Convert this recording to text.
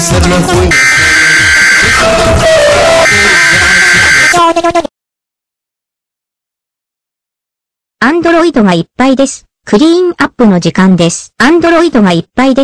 Ser los dueños. アンドロイドがいっぱいです。クリーンアップの時間です。アンドロイドがいっぱいです。